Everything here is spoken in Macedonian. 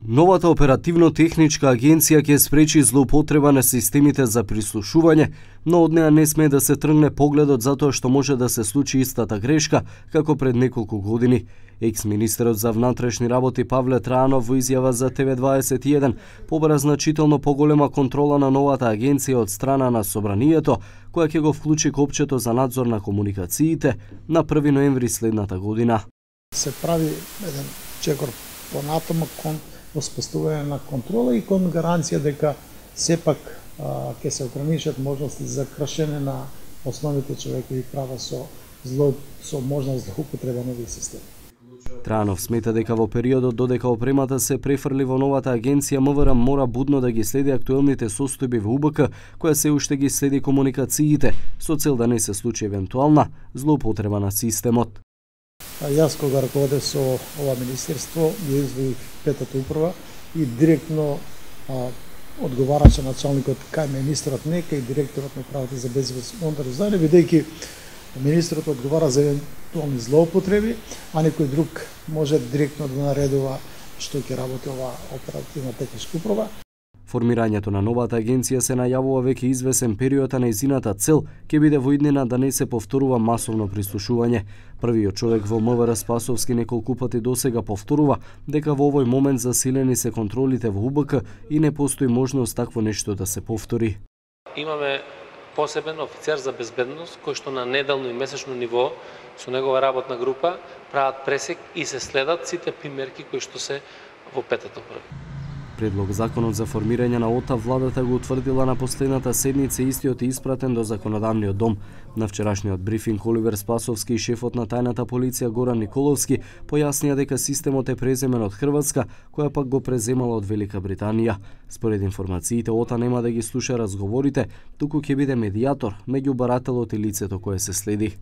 Новата оперативно-техничка агенција ќе спречи злоупотреба на системите за прислушување, но од неа не сме да се тргне погледот затоа што може да се случи истата грешка како пред неколку години. Екс-министерот за внатрешни работи Павле Траанов во изјава за ТВ21 побара значително поголема контрола на новата агенција од страна на Собранието, која ќе го вклучи копчето за надзор на комуникациите на 1 ноември следната година. Се прави еден чекор понатаму кон воспоставување на контрола и кон гаранција дека сепак ќе се ограничат можности за кршење на основните човекови права со зло со можност за употреба на овие системи. Транов смета дека во периодот додека опремата се префрли во новата агенција МВР мора будно да ги следи актуелните состојби во УБК, која се уште ги следи комуникациите, со цел да не се случи евентуална злоупотреба на системот. Јас кога раководев со ова министерство, ја извоих петата управа и директно а, одговараше началникот кај министрот нека и директорот на управата за безбедност онтари заедно, бидејќи министрот одговара за евентуални злоупотреби, а некој друг може директно да наредува што ќе работи ова оперативна техничка управа. Формирањето на новата агенција се најавува веќе извесен период, а нејзината цел ќе биде во иднина да не се повторува масовно прислушување. Првиот човек во МВР Спасовски неколку пати досега повторува дека во овој момент засилени се контролите во УБК и не постои можност такво нешто да се повтори. Имаме посебен офицер за безбедност кој што на неделно и месечно ниво со негова работна група прават пресек и се следат сите примерки кои што се во петата први предлог законот за формирање на ОТА владата го утврдила на последната седница истиот е испратен до законодавниот дом. На вчерашниот брифинг Оливер Спасовски и шефот на тајната полиција Горан Николовски појаснија дека системот е преземен од Хрватска, која пак го преземала од Велика Британија. Според информациите, ОТА нема да ги слуша разговорите, туку ќе биде медијатор меѓу барателот и лицето кое се следи.